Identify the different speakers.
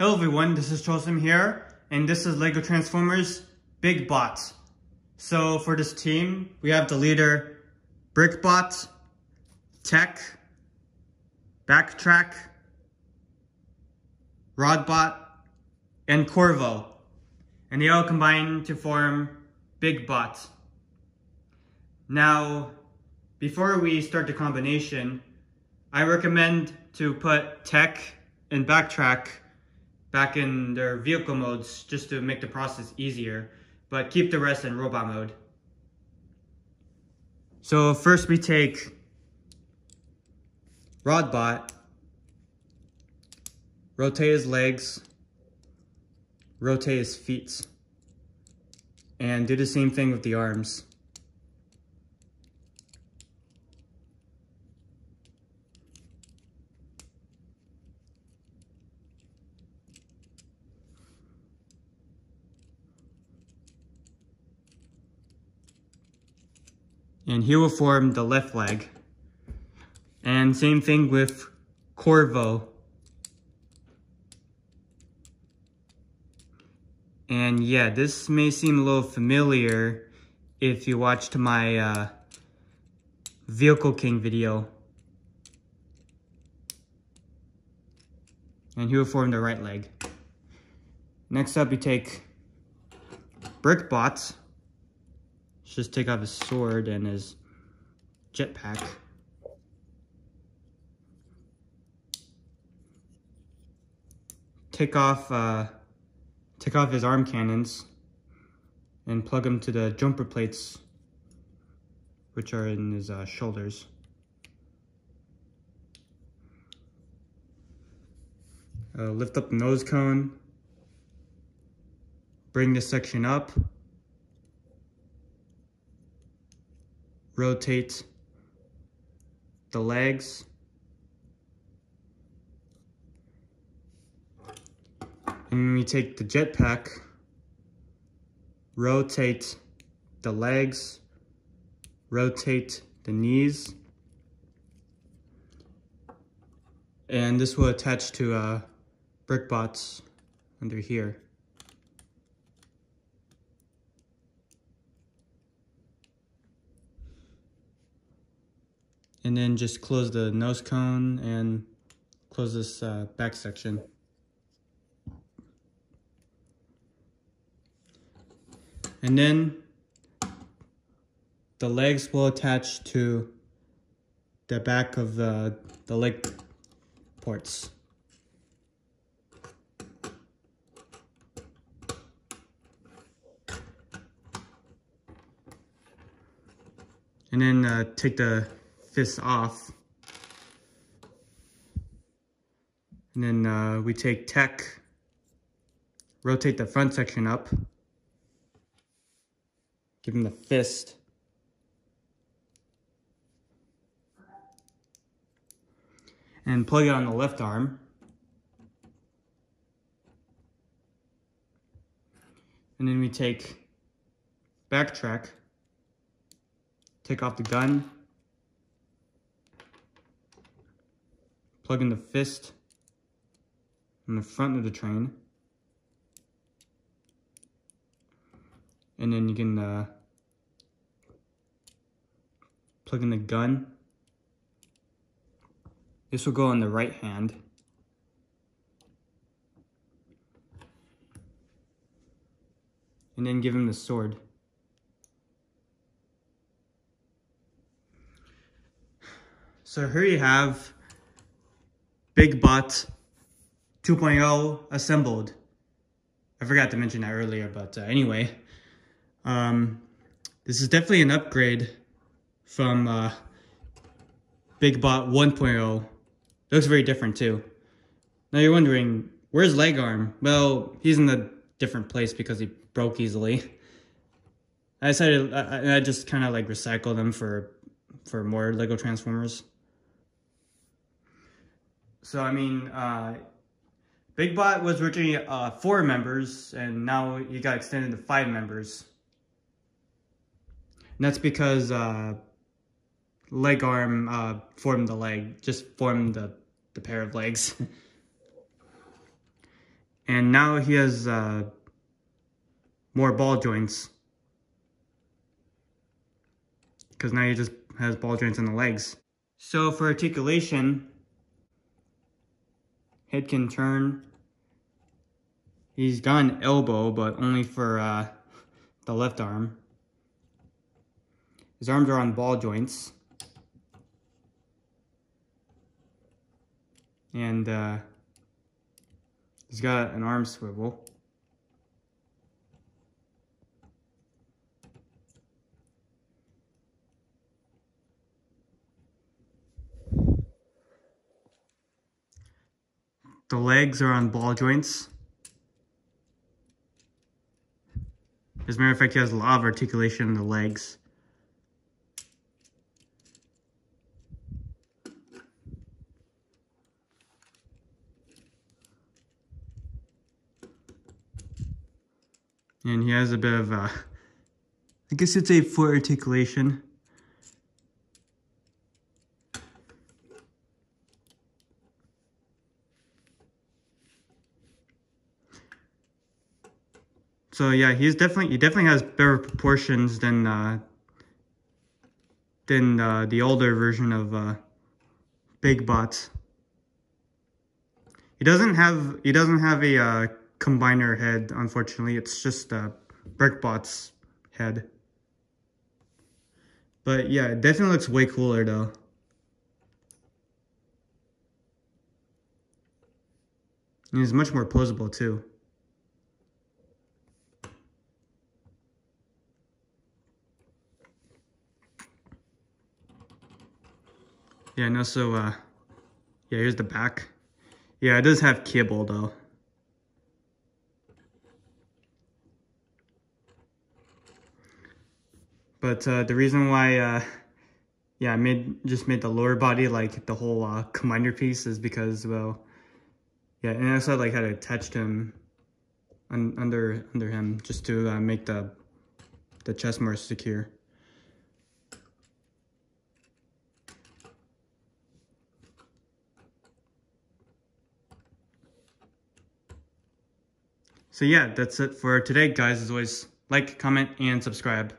Speaker 1: Hello everyone, this is Chosim here, and this is LEGO Transformers Big Bots. So for this team, we have the leader BrickBot, Tech, Backtrack, Rodbot, and Convo. And they all combine to form Big Bot. Now, before we start the combination, I recommend to put Tech and Backtrack back in their vehicle modes just to make the process easier, but keep the rest in robot mode. So first we take Rodbot, rotate his legs, rotate his feet, and do the same thing with the arms. And he will form the left leg. And same thing with Convo. And yeah, this may seem a little familiar if you watched my uh, Vehicle King video. And he will form the right leg. Next up, you take Just take off his sword and his jetpack. Take off, uh, take off his arm cannons and plug them to the jumper plates, which are in his uh, shoulders. Uh, lift up the nose cone, bring this section up, rotate the legs. And we take the jetpack, rotate the legs, rotate the knees, and this will attach to uh, BrickBots under here. And then just close the nose cone and close this uh, back section. And then the legs will attach to the back of the, the leg ports. And then uh, take the this off. And then uh, we take tech, rotate the front section up, give him the fist. And plug it on the left arm. And then we take backtrack, take off the gun, plug in the fist in the front of the train. And then you can uh, plug in the gun. This will go on the right hand. And then give him the sword. So here you have Big Bot 2.0 assembled. I forgot to mention that earlier, but uh, anyway. Um, this is definitely an upgrade from uh, Big Bot 1.0. Looks very different too. Now you're wondering, where's Leg Arm? Well, he's in a different place because he broke easily. I decided, I, I just kind of like recycled them for, for more Lego Transformers. So, I mean, uh, Big Bot was originally uh, four members, and now he got extended to five members. And that's because uh, leg arm uh, formed the leg, just formed the, the pair of legs. And now he has uh, more ball joints. Because now he just has ball joints in the legs. So for articulation, head can turn. He's got an elbow, but only for uh, the left arm. His arms are on ball joints. And uh, he's got an arm swivel. The legs are on ball joints. As a matter of fact, he has a lot of articulation in the legs. And he has a bit of, uh, I guess it's a foot articulation. So yeah, he's definitely he definitely has better proportions than uh, than uh, the older version of uh, Big Bot. He doesn't have he doesn't have a uh, combiner head, unfortunately. It's just a uh, BrickBot's head. But yeah, it definitely looks way cooler though. And he's much more posable too. Yeah, no, so, uh, yeah, here's the back. Yeah, it does have kibble, though. But, uh, the reason why, uh, yeah, I made, just made the lower body, like, the whole, uh, commander piece is because, well, yeah, and I also, like, had to attach him un under, under him just to, uh, make the, the chest more secure. So yeah, that's it for today, guys. As always, like, comment, and subscribe.